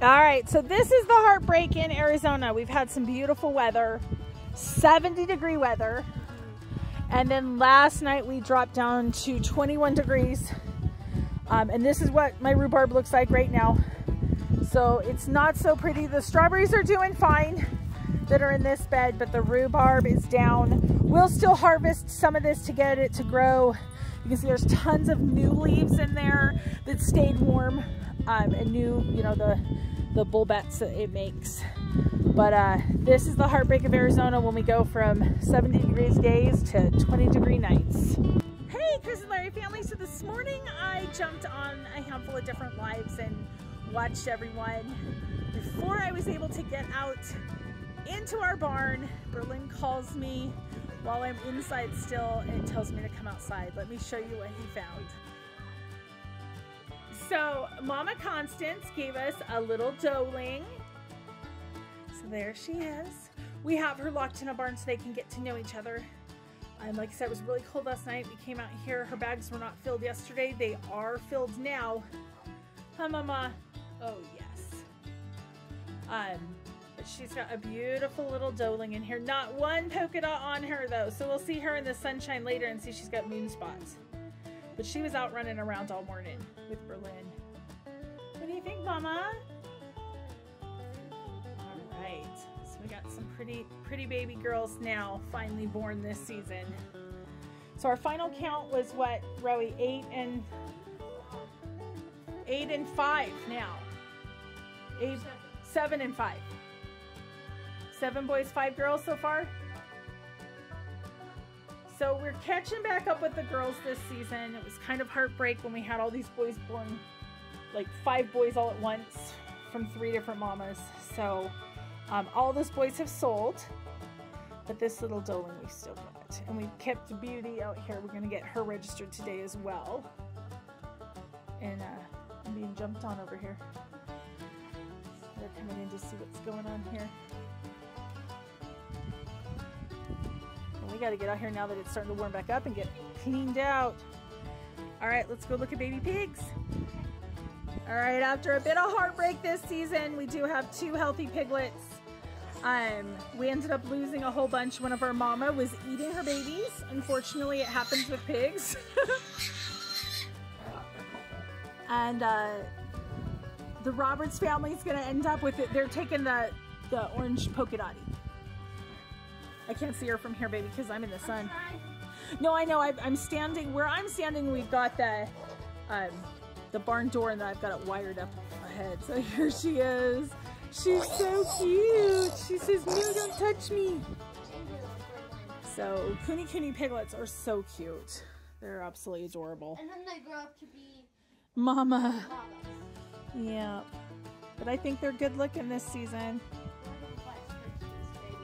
All right, so this is the heartbreak in Arizona. We've had some beautiful weather, 70 degree weather. And then last night we dropped down to 21 degrees. Um, and this is what my rhubarb looks like right now. So it's not so pretty. The strawberries are doing fine that are in this bed, but the rhubarb is down. We'll still harvest some of this to get it to grow. You can see there's tons of new leaves in there that stayed warm um, and new, you know, the, the bulbets that it makes. But uh, this is the heartbreak of Arizona when we go from 70 degrees days to 20 degree nights. Hey, Kris and Larry family. So this morning I jumped on a handful of different lives and watched everyone. Before I was able to get out into our barn, Berlin calls me while I'm inside still and tells me to come outside. Let me show you what he found. So Mama Constance gave us a little doeling. So there she is. We have her locked in a barn so they can get to know each other. And like I said, it was really cold last night. We came out here. Her bags were not filled yesterday. They are filled now. Hi, Mama. Oh, yes. Um, but she's got a beautiful little doeling in here. Not one polka dot on her, though. So we'll see her in the sunshine later and see she's got moon spots. But she was out running around all morning with Berlin. What do you think, Mama? All right. So we got some pretty, pretty baby girls now finally born this season. So our final count was what, Rowie? Eight and eight and five now. Eight, seven and five. Seven boys, five girls so far. So we're catching back up with the girls this season. It was kind of heartbreak when we had all these boys born, like five boys all at once from three different mamas. So um, all those boys have sold, but this little doeling we still got. And we kept Beauty out here. We're gonna get her registered today as well. And uh, I'm being jumped on over here. They're coming in to see what's going on here. And we got to get out here now that it's starting to warm back up and get cleaned out. All right, let's go look at baby pigs. All right, after a bit of heartbreak this season, we do have two healthy piglets. Um, we ended up losing a whole bunch. One of our mama was eating her babies. Unfortunately, it happens with pigs. and uh, the Roberts family is gonna end up with it. They're taking the, the orange polka dotty. I can't see her from here, baby, because I'm in the sun. No, I know. I, am standing where I'm standing. We've got the um, the barn door, and I've got it wired up ahead. So here she is. She's so cute. She says, "No, don't touch me." So Kune Kune piglets are so cute. They're absolutely adorable. And then they grow up to be Mama. mamas. Yeah. But I think they're good looking this season.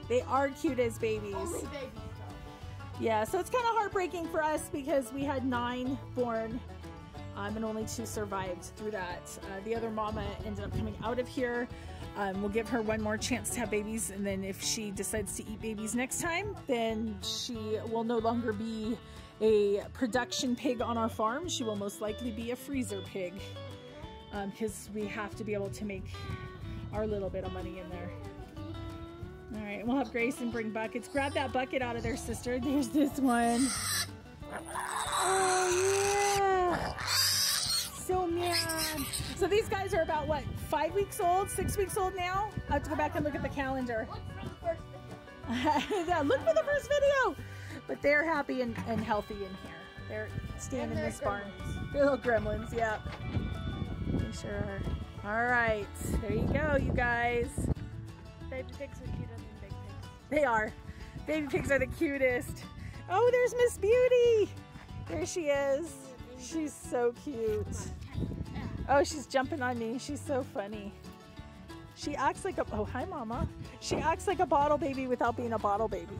They are cute as babies. Only babies though. Yeah, so it's kind of heartbreaking for us because we had nine born um, and only two survived through that. Uh, the other mama ended up coming out of here. Um, we'll give her one more chance to have babies, and then if she decides to eat babies next time, then she will no longer be a production pig on our farm. She will most likely be a freezer pig because we have to be able to make our little bit of money in there. All right, we'll have Grayson bring buckets. Grab that bucket out of there, sister. There's this one. Oh, yeah. So mad. So these guys are about, what, five weeks old, six weeks old now? I have to go back and look at the calendar. Look for the first video. yeah, look for the first video. But they're happy and, and healthy in here. They're staying in this barn. They're little gremlins, yeah. They sure are. All right, there you go, you guys. Baby pigs are cuter than big pigs. They are. Baby pigs are the cutest. Oh, there's Miss Beauty. There she is. She's so cute. Oh, she's jumping on me. She's so funny. She acts like a, oh, hi mama. She acts like a bottle baby without being a bottle baby.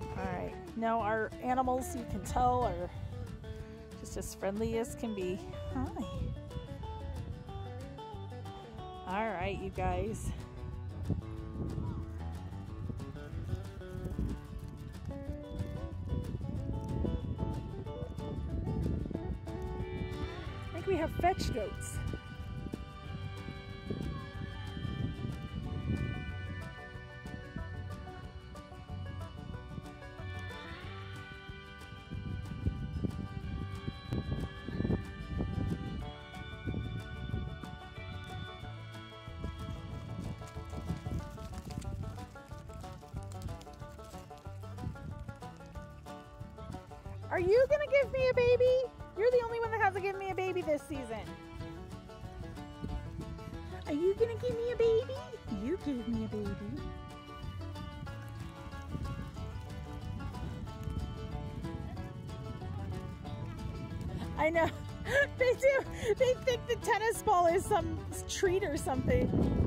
All right. Now our animals, you can tell, are just as friendly as can be. Hi. All right, you guys. fetch goats. Are you gonna give me a baby? You're the only one that hasn't given me a baby this season. Are you gonna give me a baby? You gave me a baby. I know. They do. They think the tennis ball is some treat or something.